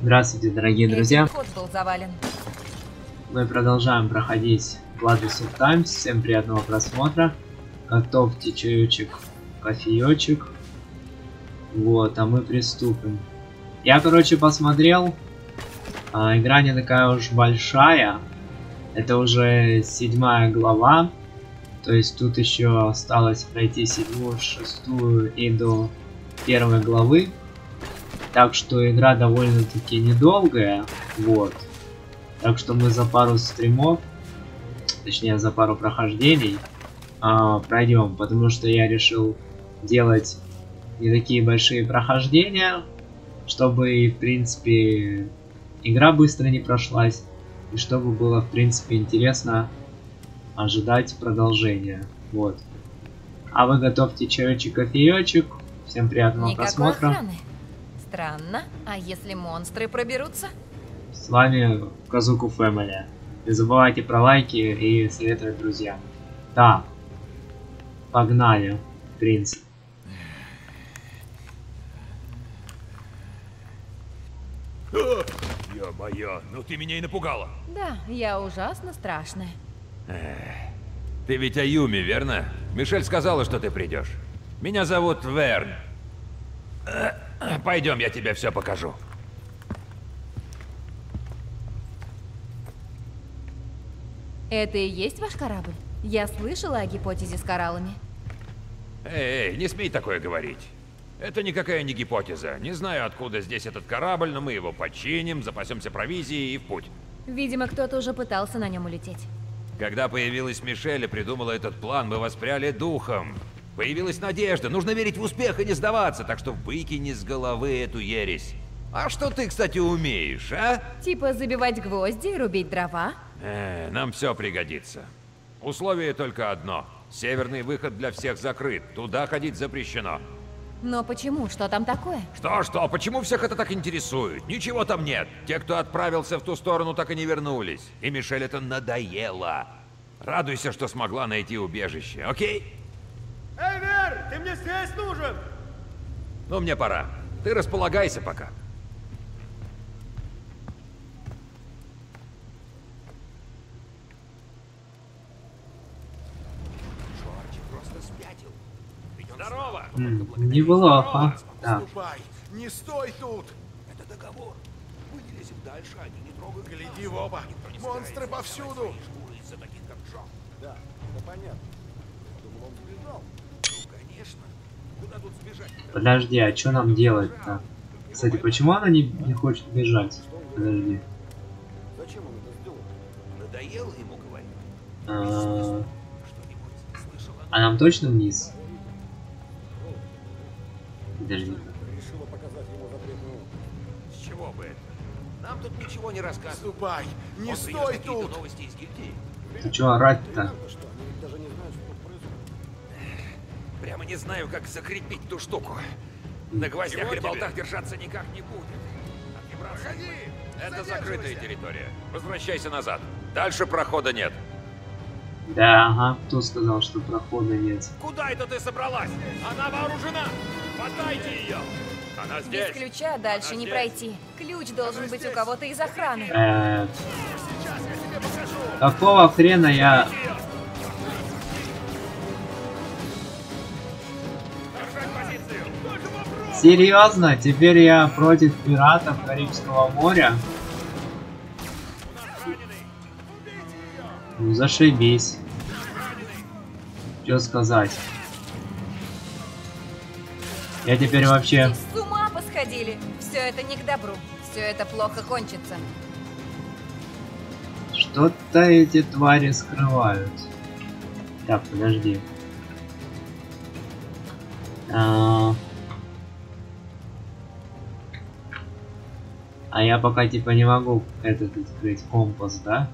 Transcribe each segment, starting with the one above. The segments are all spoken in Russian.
Здравствуйте, дорогие друзья. Вход был завален. Мы продолжаем проходить Gladys of Times. Всем приятного просмотра. Готовьте чаечек, кофеечек. Вот, а мы приступим. Я, короче, посмотрел. А, игра не такая уж большая. Это уже седьмая глава. То есть тут еще осталось пройти седьмую, шестую и до первой главы. Так что игра довольно-таки недолгая. Вот. Так что мы за пару стримов, точнее за пару прохождений, а, пройдем. Потому что я решил делать не такие большие прохождения, чтобы, в принципе, игра быстро не прошлась. И чтобы было, в принципе, интересно ожидать продолжения. Вот. А вы готовьте чаечек, кофеечек. Всем приятного Никакой просмотра. охраны. Странно. А если монстры проберутся? С вами Казуку Фэмили. Не забывайте про лайки и советовать друзьям. Так. Погнали, принц. Ё-моё, ну ты меня и напугала. Да, я ужасно страшная. Ты ведь Аюми, верно? Мишель сказала, что ты придешь. Меня зовут Верн. Пойдем, я тебе все покажу. Это и есть ваш корабль? Я слышала о гипотезе с кораллами. Эй, эй, не смей такое говорить. Это никакая не гипотеза. Не знаю, откуда здесь этот корабль, но мы его починим, запасемся провизией и в путь. Видимо, кто-то уже пытался на нем улететь. Когда появилась Мишель и придумала этот план, мы воспряли духом. Появилась надежда, нужно верить в успех и не сдаваться, так что выкини с головы эту ересь. А что ты, кстати, умеешь, а? Типа забивать гвозди, рубить дрова? Э, нам все пригодится. Условие только одно. Северный выход для всех закрыт. Туда ходить запрещено. Но почему? Что там такое? Что-что? Почему всех это так интересует? Ничего там нет. Те, кто отправился в ту сторону, так и не вернулись. И Мишель это надоело. Радуйся, что смогла найти убежище, окей? Эй, Вер, ты мне здесь нужен! Ну, мне пора. Ты располагайся пока. Здорово! М, Неплохо. Так, Ступай, не стой тут! Это договор. Мы не лезем дальше, они не трогают. Гляди в оба! Монстры повсюду! Да, это понятно. Думал, он сбежал. Ну, конечно. Куда тут сбежать? Подожди, а что нам делать-то? Кстати, почему она не, не хочет бежать? Подожди. Зачем он это сделал? Надоело ему говорить? А, а нам точно вниз? Подожди. Решила показать ему запретную С чего бы это? Нам тут ничего не рассказывают. Ступай, не Он стой тут! новости из гильдии. Ты чё орать-то? Прямо не знаю, как закрепить ту штуку. На гвоздях и болтах держаться никак не будет. Проходи! Это закрытая территория. Возвращайся назад. Дальше прохода нет. Да, ага, кто сказал, что прохода нет? Куда это ты собралась? Она вооружена! Хватайте ее! Она Без здесь! ключа дальше не здесь. пройти. Ключ должен быть у кого-то из охраны. Э, Сейчас я тебе покажу! какого хрена я... Серьезно? Теперь я против пиратов Карибского моря? Ну зашибись. Что сказать? Я теперь вообще... С ума посходили. Все это не к добру. Все это плохо кончится. Что-то эти твари скрывают. Так, подожди. А... а я пока типа не могу этот открыть компас, да?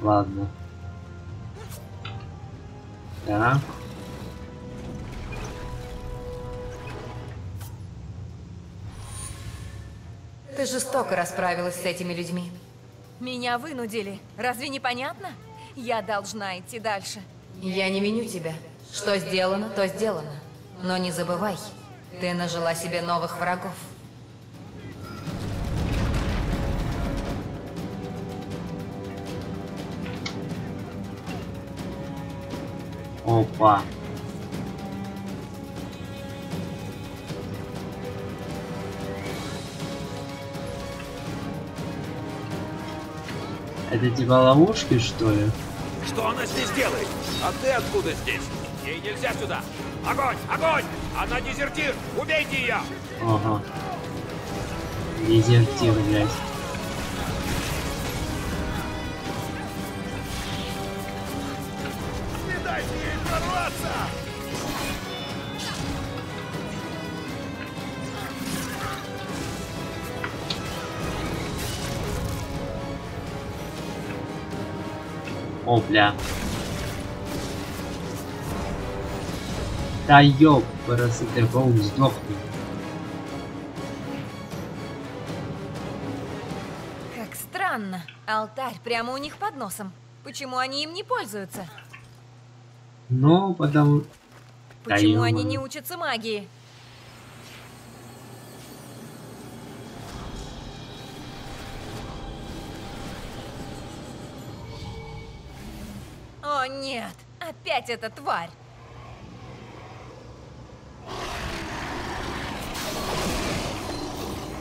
Ладно. Так. Ты жестоко расправилась с этими людьми. Меня вынудили. Разве не понятно? Я должна идти дальше. Я не виню тебя. Что сделано, то сделано. Но не забывай, ты нажила себе новых врагов. Опа. Это типа ловушки, что ли? Что она здесь делает? А ты откуда здесь? Ей нельзя сюда! Огонь! Огонь! Она дезертир! Убейте ее! Ага. Дезертир, блядь. Опля. Да ёб, парасыты, паук, сдохни. Как странно. Алтарь прямо у них под носом. Почему они им не пользуются? Ну, потому... Да Почему они ё-моё. не учатся магии? Опять эта тварь.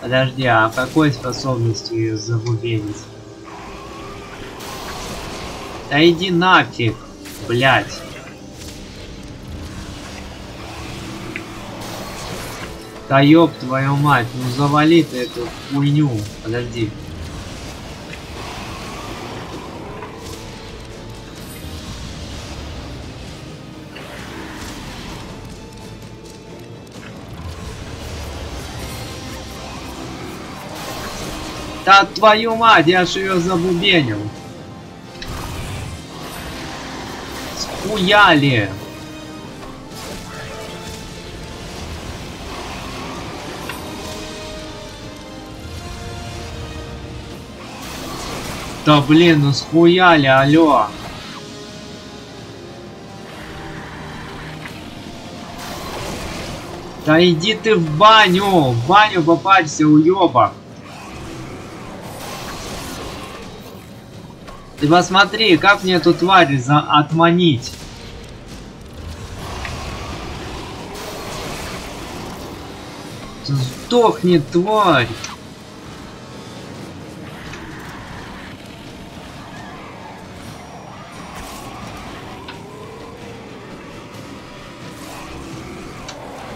Подожди, а какой способностью ее забубенить? Да иди нафиг, блядь. Да ёб твою мать, ну завали ты эту хуйню. Подожди. Да твою мать, я ж ее забубенил. Схуяли. Да блин, ну схуяли, алё. Да иди ты в баню, в баню попадься, уёбок. Ты посмотри, как мне эту тварь за отманить. Сдохни, тварь!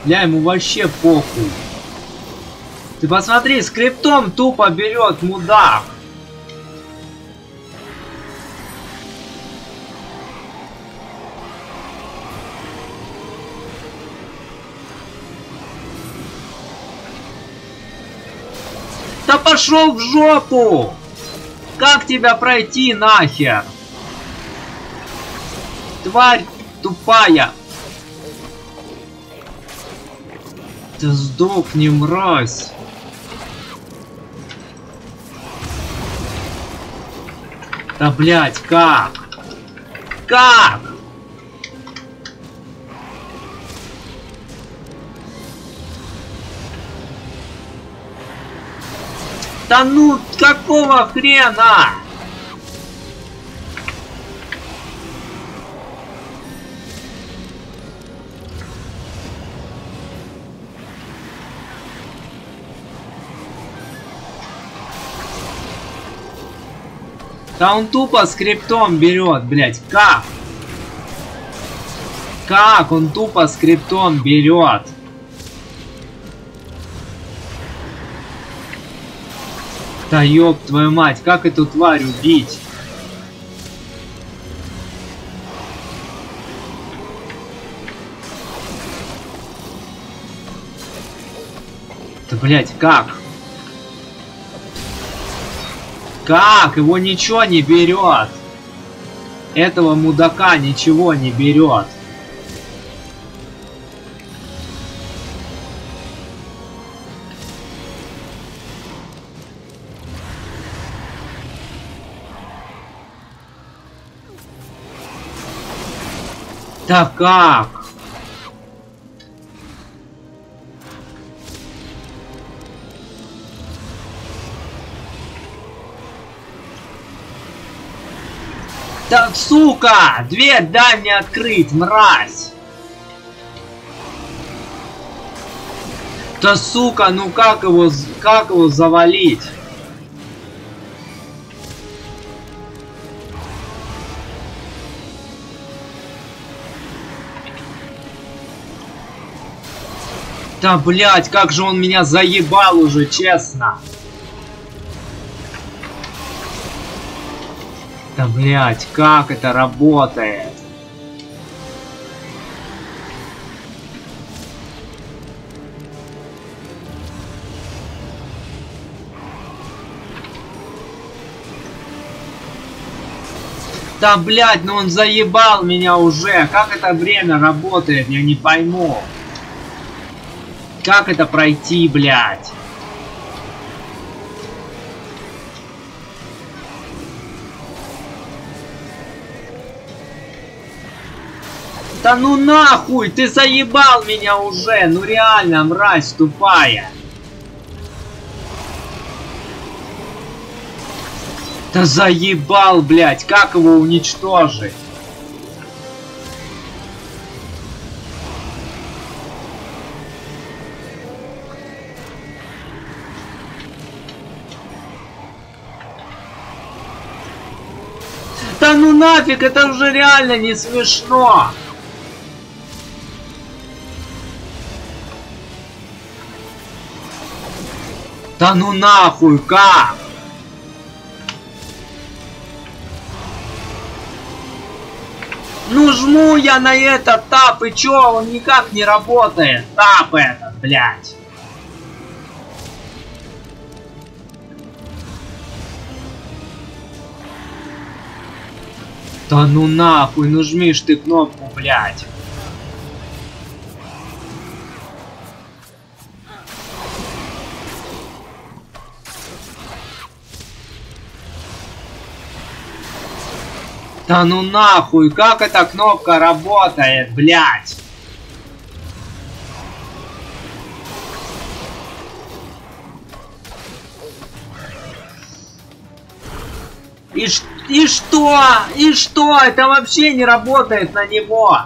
Бля, ему вообще похуй. Ты посмотри, скриптом тупо берет, мудак. Пошел в жопу! Как тебя пройти нахер? Тварь тупая! Ты сдохни, мразь! Да блять, как? Как? Да ну, какого хрена? Да он тупо скриптом берет, блять, как? Как он тупо скриптом берет? Да ёб твою мать, как эту тварь убить? Да блять, как? Как? Его ничего не берет. Этого мудака ничего не берет. Да как? Да, сука! Дай мне открыть, мразь! Да сука, ну как его, как его завалить? Да блять, как же он меня заебал уже, честно. Да блять, как это работает? Да блять, ну он заебал меня уже. Как это время работает, я не пойму. Как это пройти, блядь? Да ну нахуй, ты заебал меня уже, ну реально, мразь тупая. Да заебал, блядь, как его уничтожить? Да ну нафиг, это уже реально не смешно. Да ну нахуй, как? Ну жму я на этот тап, и чё, он никак не работает. Тап этот, блядь. Да ну нахуй, ну жмишь ты кнопку, блядь. Да ну нахуй, как эта кнопка работает, блядь? И, и что? И что? Это вообще не работает на него.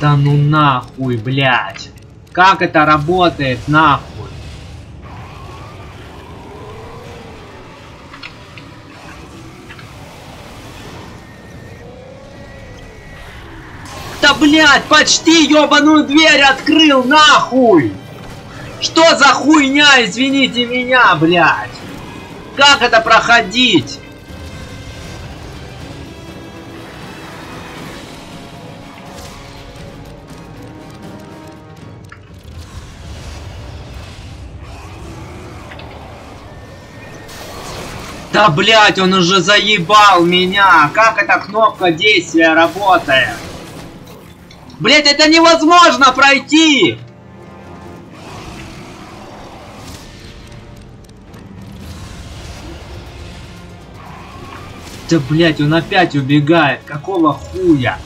Да ну нахуй, блядь. Как это работает, нахуй? Да блядь, почти ёбаную дверь открыл, нахуй! Что за хуйня, извините меня, блядь? Как это проходить? Да блять, он уже заебал меня. Как эта кнопка действия работает? Блять, это невозможно пройти! Да блять, он опять убегает. Какого хуя?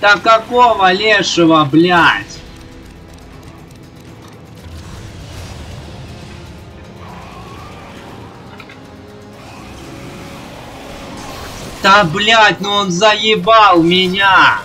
Да какого лешего, блять? Да блять, ну он заебал меня!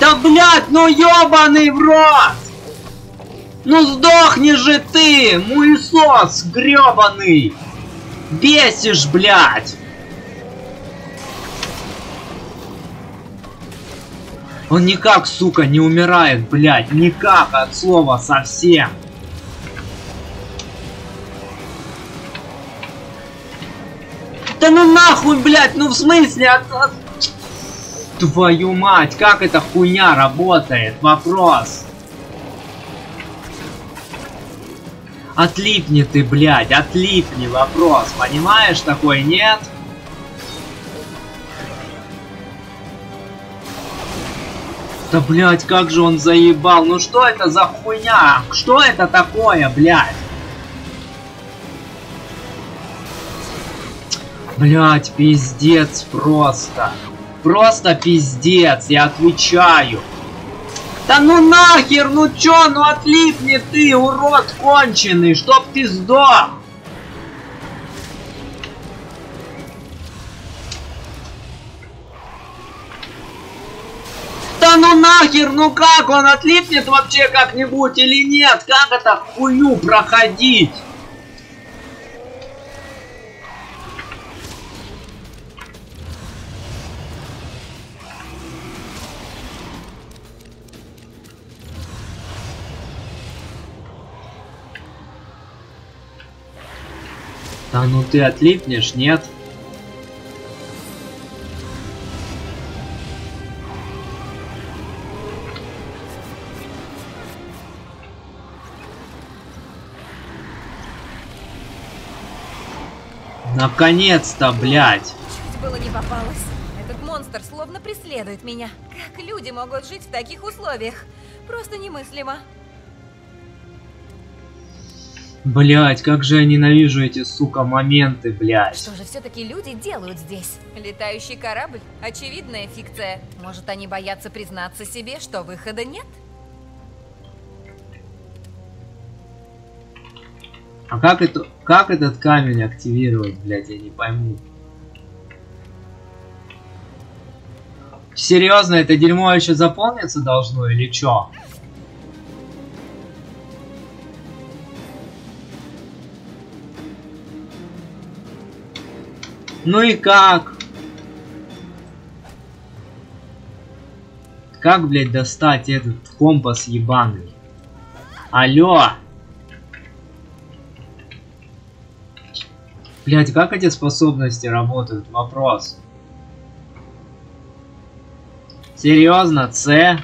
Да блять, ну ёбаный в рот! Ну сдохни же ты, муесос грёбаный! Бесишь, блядь! Он никак, сука, не умирает, блядь, никак от слова совсем. Да ну нахуй, блядь, ну в смысле? От- от- Твою мать, как эта хуйня работает? Вопрос. Отлипни ты, блядь, отлипни вопрос. Понимаешь, такой нет? Да, блядь, как же он заебал. Ну что это за хуйня? Что это такое, блядь? Блядь, пиздец просто. Просто пиздец, я отвечаю. Да ну нахер, ну чё, ну отлипни ты, урод конченый, чтоб ты сдох. Ну нахер, ну как, он отлипнет вообще как-нибудь или нет? Как это хуйню проходить? Да ну ты отлипнешь, нет? Наконец-то, блядь! Чуть было не попалась. Этот монстр словно преследует меня. Как люди могут жить в таких условиях? Просто немыслимо. Блять, как же я ненавижу эти, сука, моменты, блять. Что же все-таки люди делают здесь? Летающий корабль? Очевидная фикция. Может, они боятся признаться себе, что выхода нет? А как это, как этот камень активировать, блять, я не пойму. Серьезно, это дерьмо еще заполниться должно или чё? Ну и как? Как, блядь, достать этот компас ебаный? Алло! Блядь, как эти способности работают? Вопрос. Серьезно, С?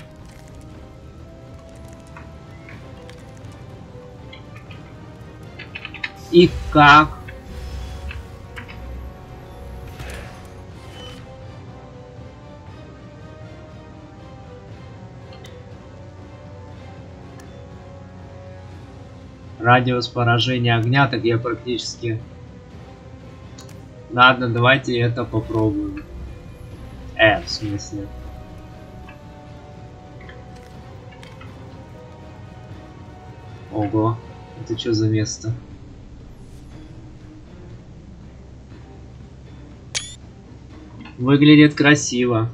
И как? Радиус поражения огня, так я практически... Ладно, давайте это попробуем. Э, в смысле. Ого, это что за место? Выглядит красиво.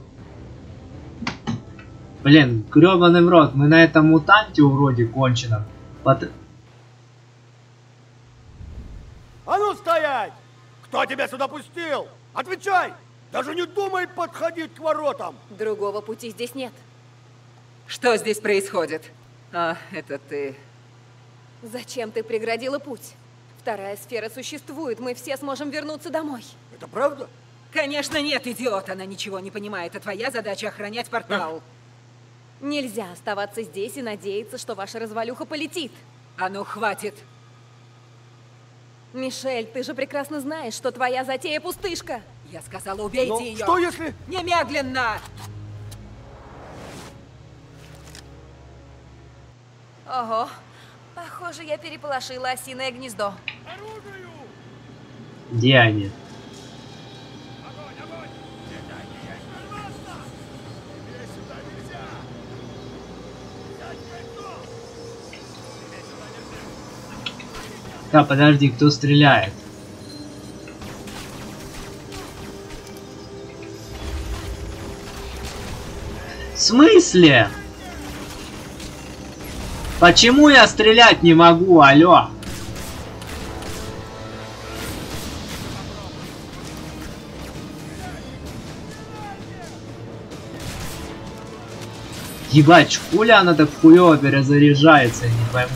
Блин, гребаный в рот, мы на этом мутанте уроде конченом. Под... А ну стоять! Кто тебя сюда пустил? Отвечай! Даже не думай подходить к воротам! Другого пути здесь нет. Что здесь происходит? А, это ты. Зачем ты преградила путь? Вторая сфера существует, мы все сможем вернуться домой. Это правда? Конечно нет, идиот, она ничего не понимает, а твоя задача охранять портал. Нельзя оставаться здесь и надеяться, что ваша развалюха полетит. А ну, хватит. Мишель, ты же прекрасно знаешь, что твоя затея пустышка. Я сказала, убейте Ну, ее. что если... Немедленно! Ого, похоже, я переполошила осиное гнездо. Где они? Да, подожди, кто стреляет? В смысле? Почему я стрелять не могу, алло? Ебать, хуля она так хуёво перезаряжается, я не пойму.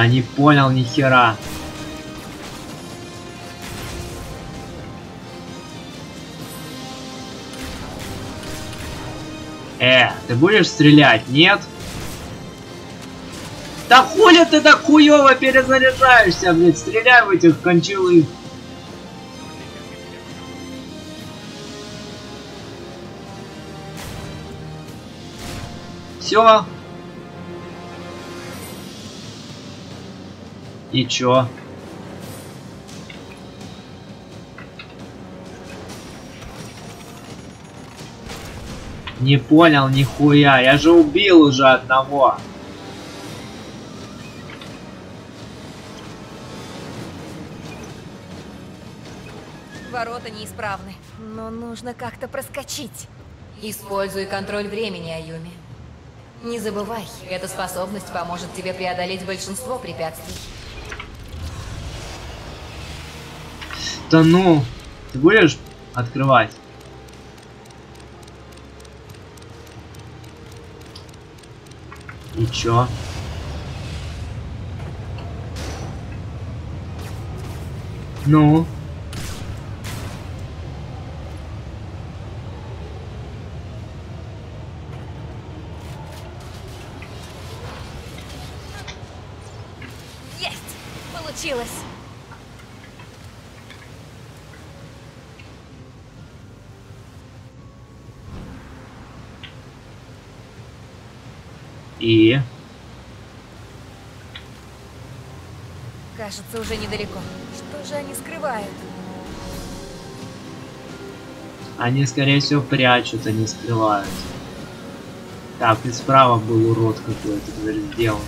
А не понял ни хера. Э, ты будешь стрелять, нет? Да хули ты так хуёво перезаряжаешься, блядь, стреляй в этих кончилых. Все. И чё? Не понял нихуя, я же убил уже одного. Ворота неисправны, но нужно как-то проскочить. Используй контроль времени, Аюми. Не забывай, эта способность поможет тебе преодолеть большинство препятствий. Да ну, ты будешь открывать? И чё? Ну? Есть! Получилось! И? Кажется, уже недалеко. Что же они скрывают? Они, скорее всего, прячут, а не скрывают. Так, и справа был урод какой-то, говорит, сделан.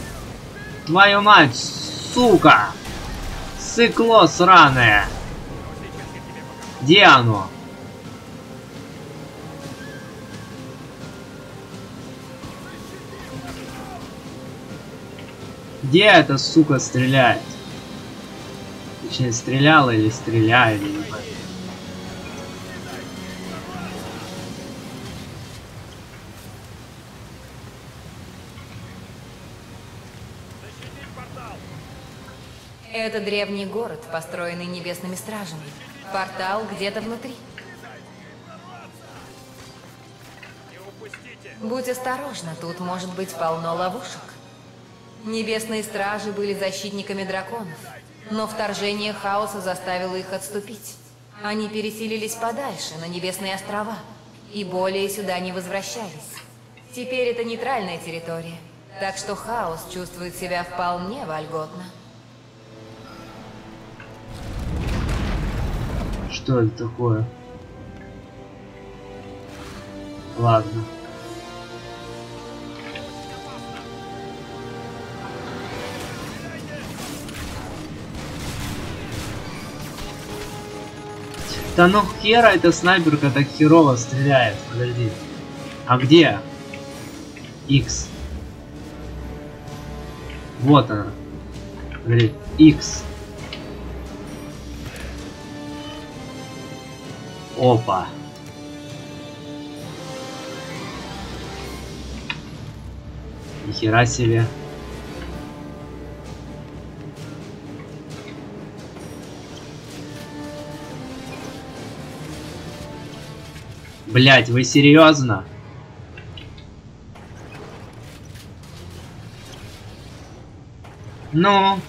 Твою мать, сука! Сыкло сраное! Где оно? Где эта сука стреляет? Точнее, стреляла или стреляет, я не. Это древний город, построенный небесными стражами. Портал где-то внутри. Будь осторожна, тут может быть полно ловушек. Небесные стражи были защитниками драконов, но вторжение хаоса заставило их отступить. Они переселились подальше, на Небесные острова, и более сюда не возвращались. Теперь это нейтральная территория, так что хаос чувствует себя вполне вольготно. Что это такое? Ладно. Да ну хера эта снайперка так херово стреляет. Подожди. А где? X. Вот она. Смотри. X. Опа. Нихера себе. Блять, вы серьезно? Ну.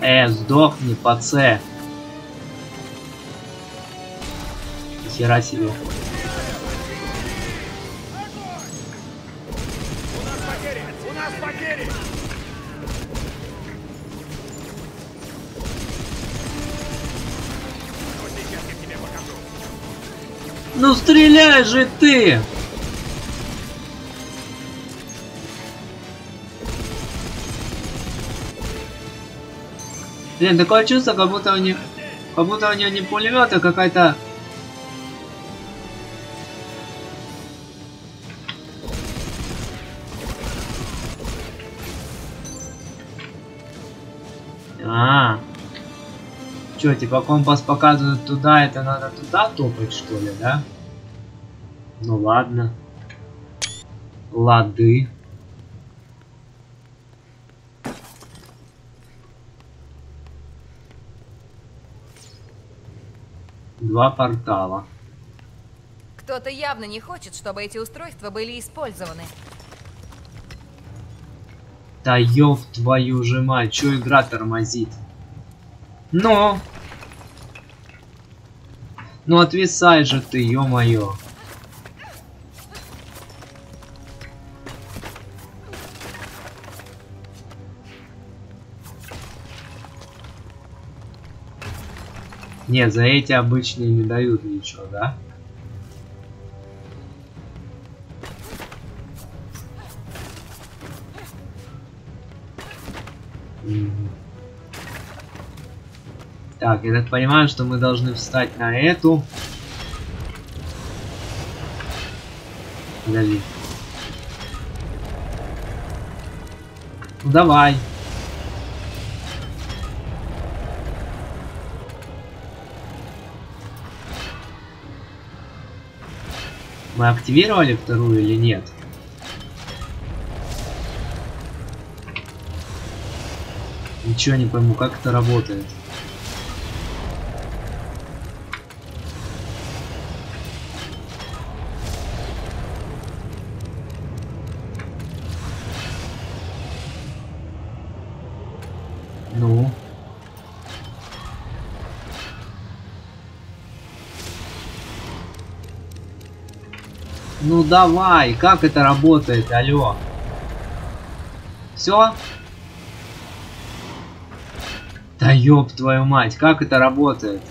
Э, сдохни, паце. Хера себе. У нас потери! Ну стреляй же ты! Блин, такое чувство, как будто у них... Как будто у нее не пулемет, а какая-то... что, типа компас показывает туда, это надо туда топать, что ли, да? Ну ладно. Лады. Два портала. Кто-то явно не хочет, чтобы эти устройства были использованы. Да ёб твою же мать, чё игра тормозит? Но ну отвисай же ты, ё-моё. Нет, за эти обычные не дают ничего, да? Так, я так понимаю, что мы должны встать на эту. Подожди. Ну давай. Мы активировали вторую или нет? Ничего не пойму, как это работает. Ну. Ну давай, как это работает, алло? Все? Да ёб твою мать, как это работает?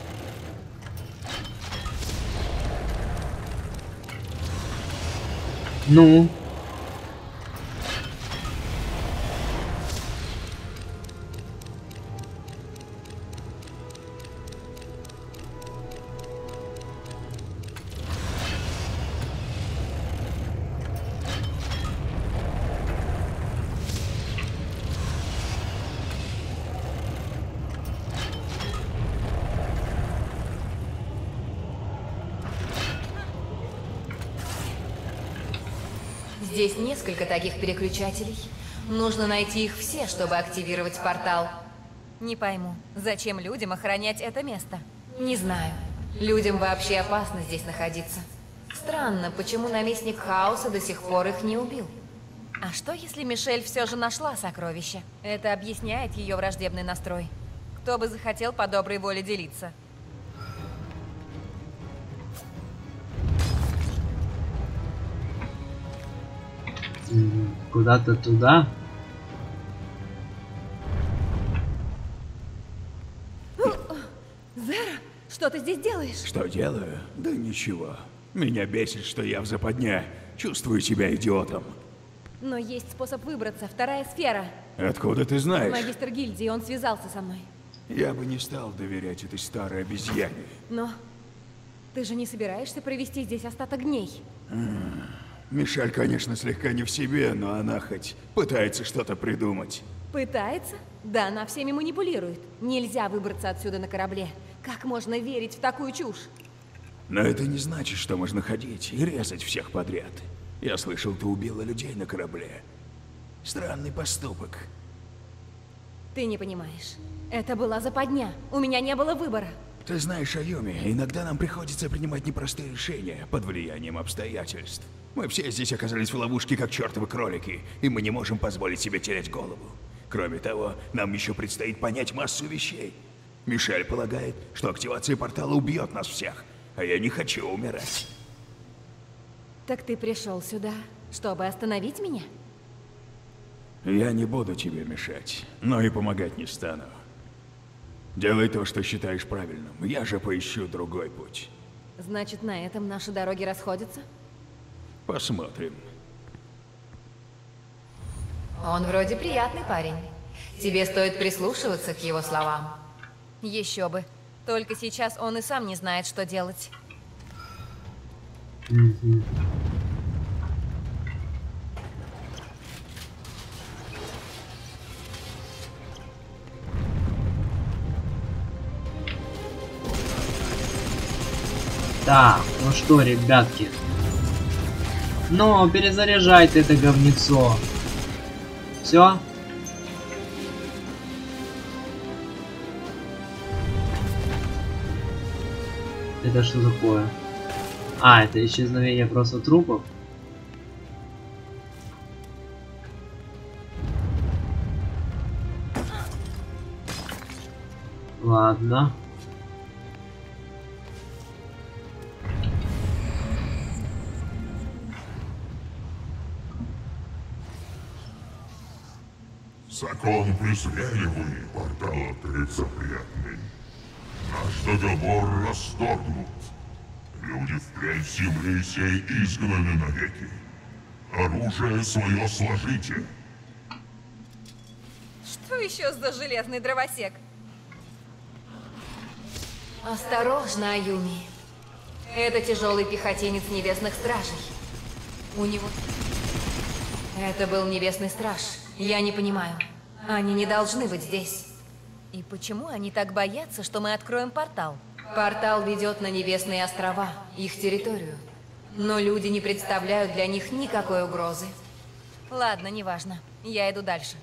Ну? Переключателей. Нужно найти их все, чтобы активировать портал. Не пойму, зачем людям охранять это место? Не знаю. Людям вообще опасно здесь находиться. Странно, почему наместник Хаоса до сих пор их не убил. А что, если Мишель все же нашла сокровище? Это объясняет ее враждебный настрой. Кто бы захотел по доброй воле делиться? Куда-то туда. Зера, что ты здесь делаешь? Что делаю? Да ничего. Меня бесит, что я в западне. Чувствую себя идиотом. Но есть способ выбраться. Вторая сфера. Откуда ты знаешь? Магистр гильдии, он связался со мной. Я бы не стал доверять этой старой обезьяне. Но ты же не собираешься провести здесь остаток дней? Мишель, конечно, слегка не в себе, но она хоть пытается что-то придумать. Пытается? Да, она всеми манипулирует. Нельзя выбраться отсюда на корабле. Как можно верить в такую чушь? Но это не значит, что можно ходить и резать всех подряд. Я слышал, ты убила людей на корабле. Странный поступок. Ты не понимаешь. Это была западня. У меня не было выбора. Ты знаешь, Аюми, иногда нам приходится принимать непростые решения под влиянием обстоятельств. Мы все здесь оказались в ловушке, как чертовы кролики, и мы не можем позволить себе терять голову. Кроме того, нам еще предстоит понять массу вещей. Мишель полагает, что активация портала убьет нас всех, а я не хочу умирать. Так ты пришел сюда, чтобы остановить меня? Я не буду тебе мешать, но и помогать не стану. Делай то, что считаешь правильным. Я же поищу другой путь. Значит, на этом наши дороги расходятся? Посмотрим. Он вроде приятный парень. Тебе стоит прислушиваться к его словам. Еще бы. Только сейчас он и сам не знает, что делать. Так, ну что, ребятки. Ну, перезаряжайте это говнецо. Все? Это что такое? А, это исчезновение просто трупов? Ладно. Закон презрели портал открыт запретный. Наш договор расторгнут. Люди впрямь с земли сей изгнаны навеки. Оружие свое сложите. Что еще за железный дровосек? Осторожно, Аюми. Это тяжелый пехотинец небесных стражей. У него... Это был небесный страж. Я не понимаю. Они не должны быть здесь. И почему они так боятся, что мы откроем портал? Портал ведет на небесные острова, их территорию. Но люди не представляют для них никакой угрозы. Ладно, неважно. Я иду дальше.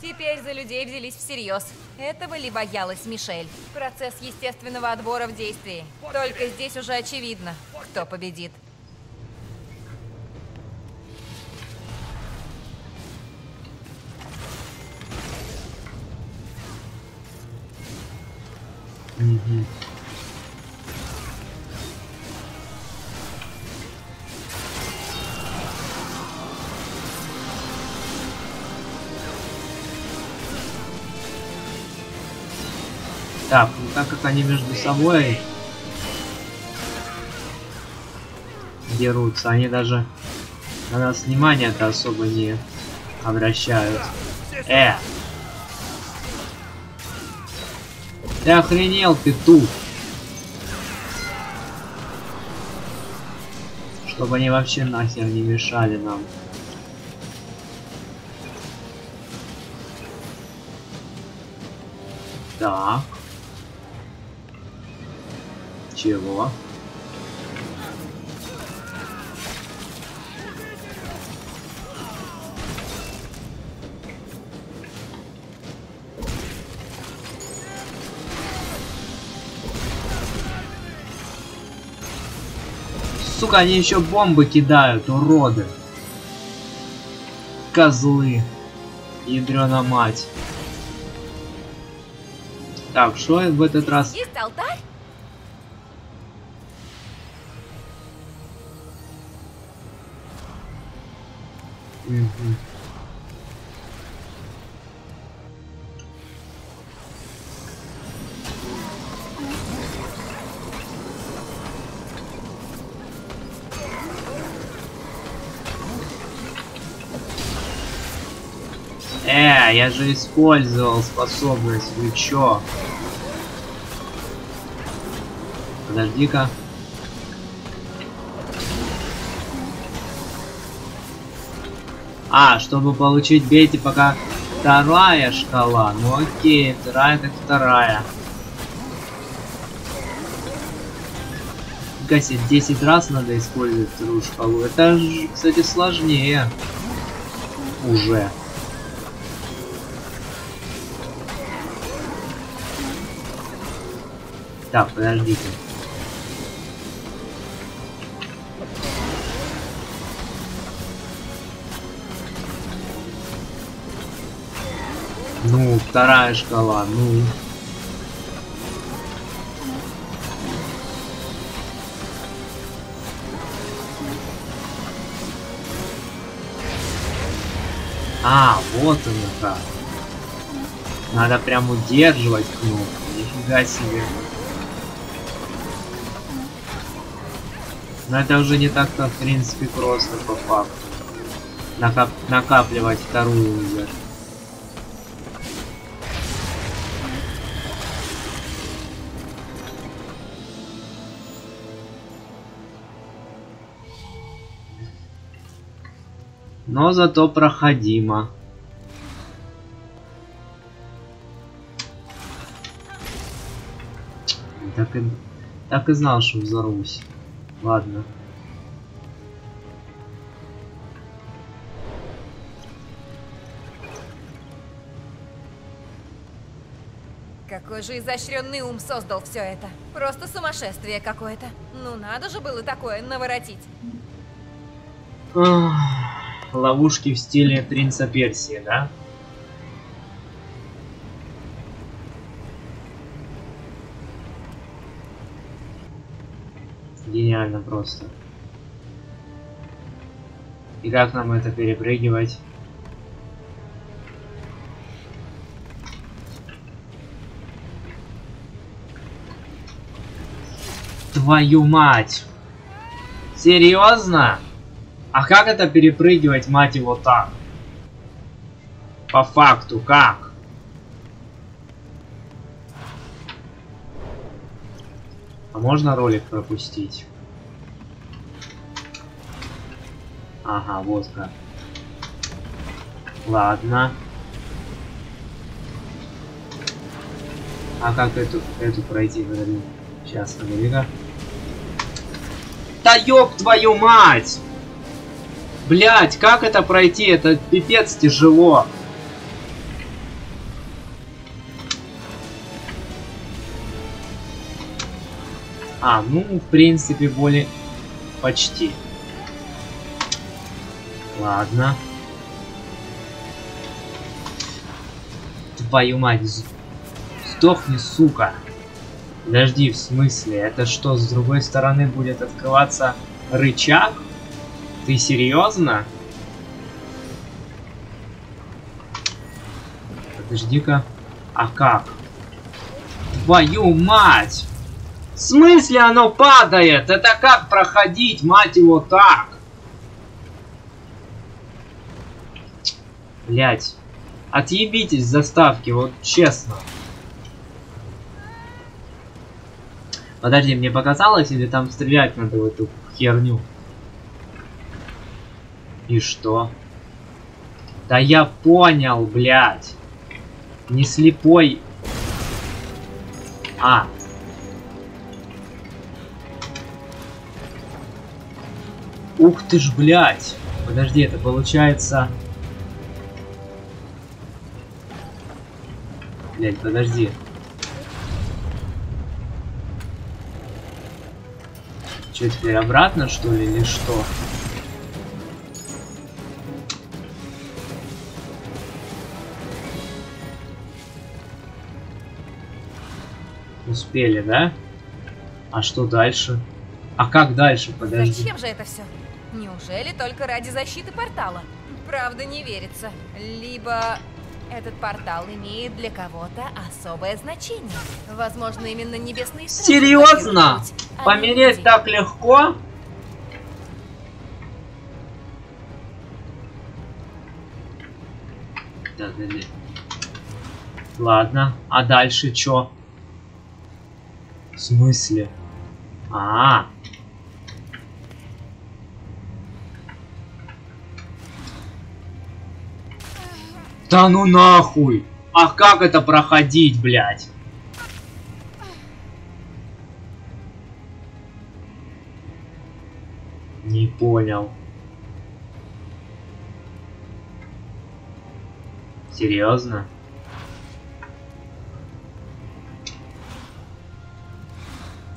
Теперь за людей взялись всерьез. Этого ли боялась Мишель? Процесс естественного отбора в действии. Только здесь уже очевидно, кто победит. Так, ну так как они между собой дерутся, они даже на нас внимания-то особо не обращают. Э! Ты охренел, петух! Чтобы они вообще нахер не мешали нам. Так. Чего? Сука, они еще бомбы кидают, уроды. Козлы. Ядрена мать. Так, что в этот раз? Есть алтарь? Мгм. Э, я же использовал способность, вы чё? Подожди-ка. А, чтобы получить бейте пока вторая шкала. Ну окей, вторая так вторая. Гаси, 10 раз надо использовать вторую шкалу. Это, кстати, сложнее. Уже. Так, подождите. Ну, вторая шкала, ну. А, вот оно как. Надо прям удерживать кнопку. Нифига себе. Но это уже не так-то, в принципе, просто по факту. Накап накапливать вторую уже. Но зато проходимо. Так и, так и знал, что взорвусь. Ладно. Какой же изощренный ум создал все это. Просто сумасшествие какое-то. Ну надо же было такое наворотить. Ловушки в стиле принца Персии, да? Гениально просто. И как нам это перепрыгивать? Твою мать! Серьезно? А как это перепрыгивать, мать его, так? По факту, как? А можно ролик пропустить? Ага, вот. Ладно. А как эту, эту пройти, подожди. Сейчас, погоди-ка. Да ёб твою мать! Блять, как это пройти? Это пипец тяжело. А, ну, в принципе, более... Почти. Ладно. Твою мать. Сдохни, сука. Подожди, в смысле? Это что, с другой стороны будет открываться рычаг? Ты серьезно? Подожди-ка. А как? Твою мать! В смысле оно падает? Это как проходить, мать его, так? Блять. Отъебитесь заставки, вот честно. Подожди, мне показалось, или там стрелять надо в эту херню? И что? Да я понял, блядь. Не слепой. А. Ух ты ж, блядь. Подожди, это получается... Блядь, подожди. Что теперь обратно, что ли, или что? Успели, да? А что дальше? А как дальше? Подожди. Зачем же это все? Неужели только ради защиты портала? Правда, не верится. Либо этот портал имеет для кого-то особое значение. Возможно, именно небесные Серьезно? а Помереть люди. так легко? Ладно, а дальше чё? В смысле? А, -а, -а. Да ну нахуй! А как это проходить, блядь? Не понял. Серьезно?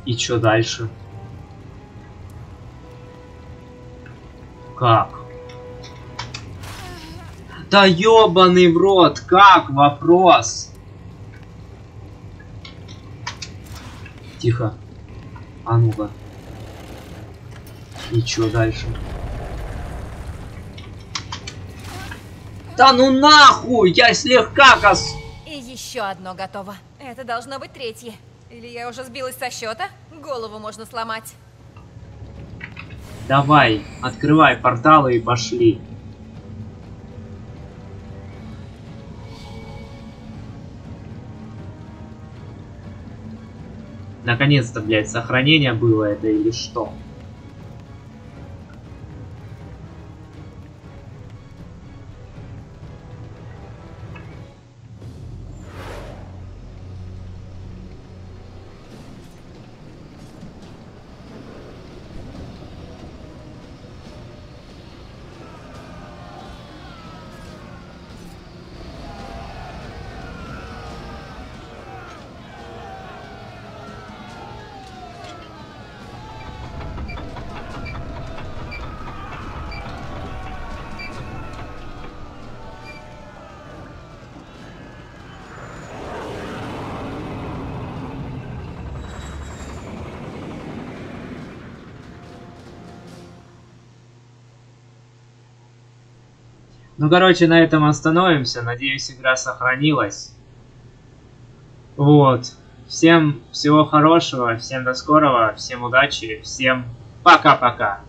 И чё дальше? Как? Да ёбаный в рот, как? Вопрос. Тихо. А ну-ка. И чё дальше? Да ну нахуй! Я слегка кос... И еще одно готово. Это должно быть третье. Или я уже сбилась со счета? Голову можно сломать. Давай, открывай порталы и пошли. Наконец-то, блядь, сохранение было это или что? Ну, короче, на этом остановимся. Надеюсь, игра сохранилась. Вот. Всем всего хорошего, всем до скорого, всем удачи, всем пока-пока.